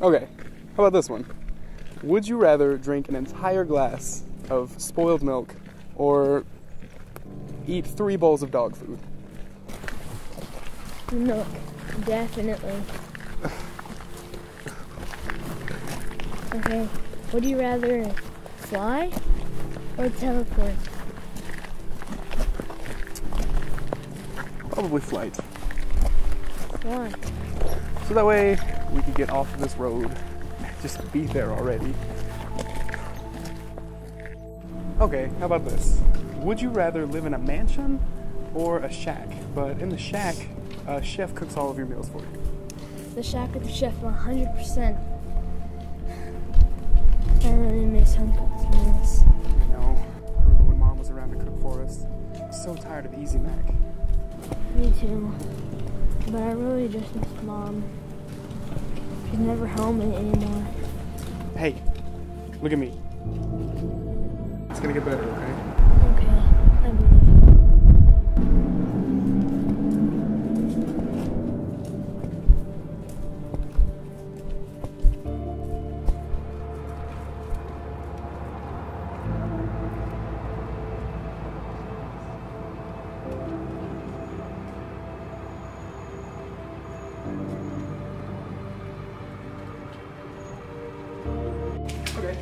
Okay, how about this one? Would you rather drink an entire glass of spoiled milk or eat three bowls of dog food? Milk, definitely. Okay, would you rather fly or teleport? Probably flight. Why? So that way we could get off of this road. Just be there already. Okay, how about this? Would you rather live in a mansion or a shack? But in the shack, a chef cooks all of your meals for you. The shack with the chef 100%. I really miss home cooked meals. No, I remember when mom was around to cook for us. So tired of Easy Mac. Me too. But I really just miss mom. She's never home anymore. Hey, look at me. It's gonna get better, okay? Okay,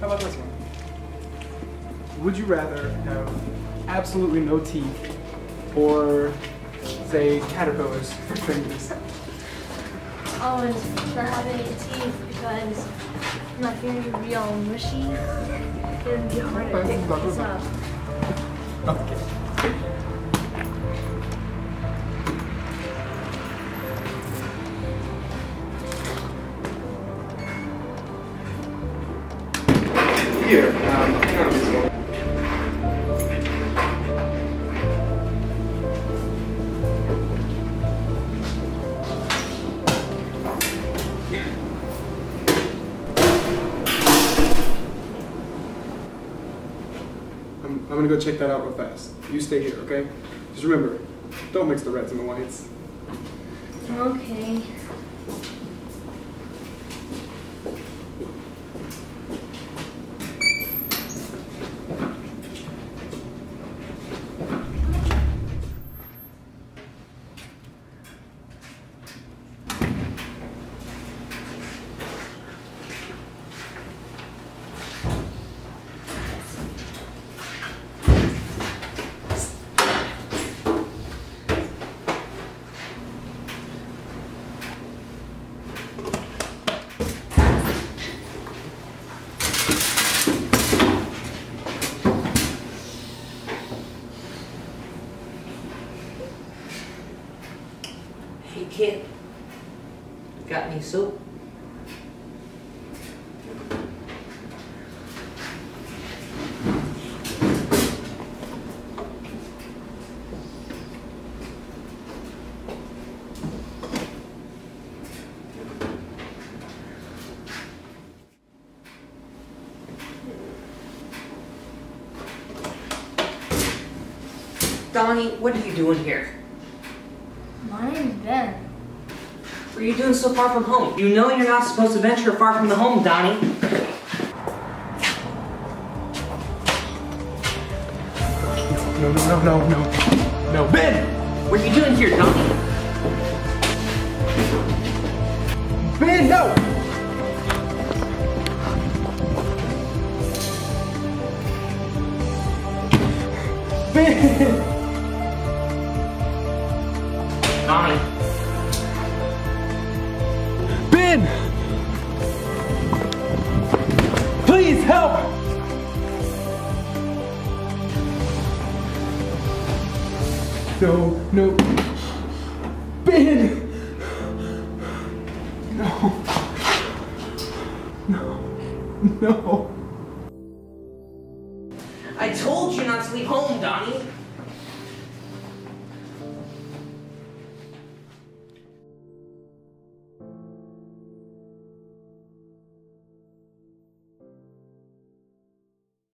how about this one? Would you rather have absolutely no teeth or, say, caterpillars for fingers? always not having any teeth because my fingers would be all mushy. It would be hard to pick things up. Okay. Here, um, count this one. I'm, I'm gonna go check that out real fast. You stay here, okay? Just remember, don't mix the reds and the whites. Okay. Hey kid, got any soup? Donnie, what are you doing here? My name's Ben. What are you doing so far from home? You know you're not supposed to venture far from the home, Donnie. No, no, no, no, no. No, Ben! What are you doing here, Donnie? Ben, no! Ben! Donnie. Ben! Please help! No, no. Ben! No. No. No. I told you not to leave home, Donnie.